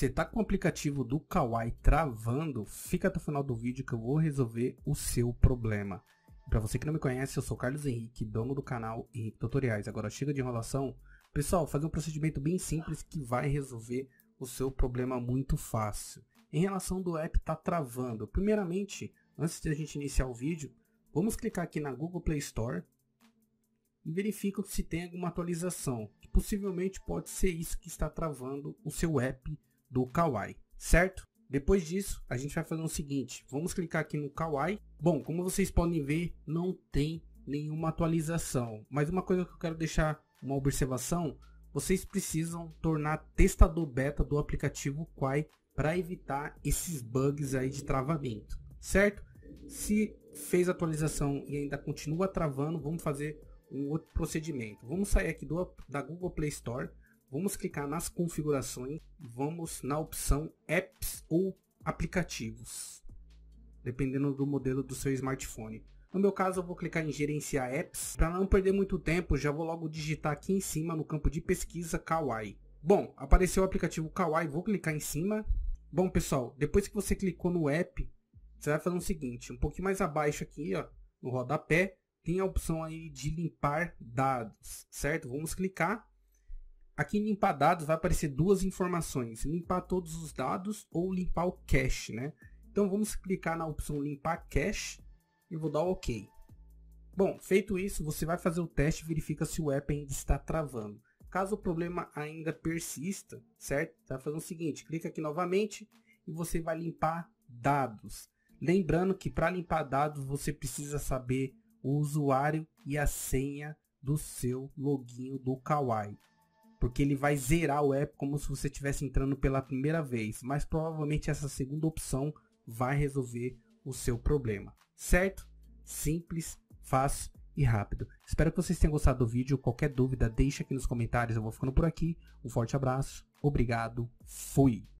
Você tá com o aplicativo do Kawaii travando? Fica até o final do vídeo que eu vou resolver o seu problema. Para você que não me conhece, eu sou Carlos Henrique, dono do canal Henrique Tutoriais. Agora chega de enrolação. Pessoal, fazer um procedimento bem simples que vai resolver o seu problema muito fácil. Em relação do app tá travando. Primeiramente, antes de a gente iniciar o vídeo, vamos clicar aqui na Google Play Store e verifica se tem alguma atualização. Que possivelmente pode ser isso que está travando o seu app do Kawaii, certo? Depois disso, a gente vai fazer o seguinte, vamos clicar aqui no Kawaii. Bom, como vocês podem ver, não tem nenhuma atualização. Mas uma coisa que eu quero deixar uma observação, vocês precisam tornar testador beta do aplicativo Kawaii para evitar esses bugs aí de travamento, certo? Se fez atualização e ainda continua travando, vamos fazer um outro procedimento. Vamos sair aqui do, da Google Play Store, Vamos clicar nas configurações, vamos na opção apps ou aplicativos, dependendo do modelo do seu smartphone. No meu caso, eu vou clicar em gerenciar apps. Para não perder muito tempo, já vou logo digitar aqui em cima no campo de pesquisa Kawaii. Bom, apareceu o aplicativo Kawaii, vou clicar em cima. Bom, pessoal, depois que você clicou no app, você vai fazer o seguinte, um pouquinho mais abaixo aqui, ó, no rodapé, tem a opção aí de limpar dados, certo? Vamos clicar Aqui em limpar dados vai aparecer duas informações, limpar todos os dados ou limpar o cache, né? Então vamos clicar na opção limpar cache e vou dar OK. Bom, feito isso, você vai fazer o teste e verifica se o app ainda está travando. Caso o problema ainda persista, certo? Você vai fazer o seguinte, clica aqui novamente e você vai limpar dados. Lembrando que para limpar dados você precisa saber o usuário e a senha do seu login do Kawaii porque ele vai zerar o app como se você estivesse entrando pela primeira vez, mas provavelmente essa segunda opção vai resolver o seu problema, certo? Simples, fácil e rápido. Espero que vocês tenham gostado do vídeo. Qualquer dúvida, deixa aqui nos comentários. Eu vou ficando por aqui. Um forte abraço, obrigado, fui!